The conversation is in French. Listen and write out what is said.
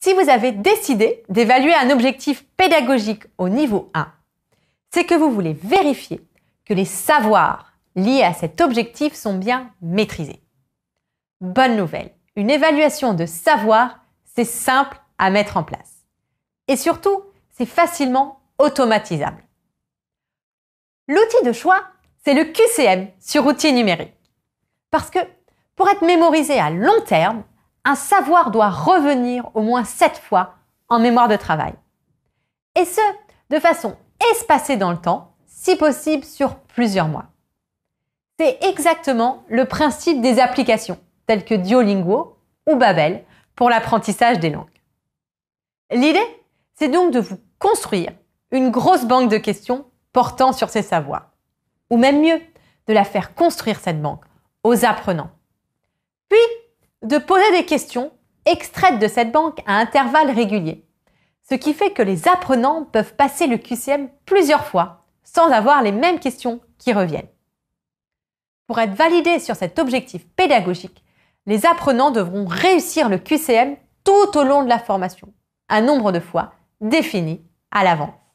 Si vous avez décidé d'évaluer un objectif pédagogique au niveau 1, c'est que vous voulez vérifier que les savoirs liés à cet objectif sont bien maîtrisés. Bonne nouvelle, une évaluation de savoir, c'est simple à mettre en place. Et surtout, c'est facilement automatisable. L'outil de choix, c'est le QCM sur outils numériques. Parce que pour être mémorisé à long terme, un savoir doit revenir au moins 7 fois en mémoire de travail. Et ce, de façon espacée dans le temps, si possible sur plusieurs mois. C'est exactement le principe des applications telles que Duolingo ou Babel pour l'apprentissage des langues. L'idée, c'est donc de vous construire une grosse banque de questions portant sur ces savoirs. Ou même mieux, de la faire construire cette banque aux apprenants. Puis, de poser des questions extraites de cette banque à intervalles réguliers. Ce qui fait que les apprenants peuvent passer le QCM plusieurs fois sans avoir les mêmes questions qui reviennent. Pour être validés sur cet objectif pédagogique, les apprenants devront réussir le QCM tout au long de la formation, un nombre de fois défini à l'avance.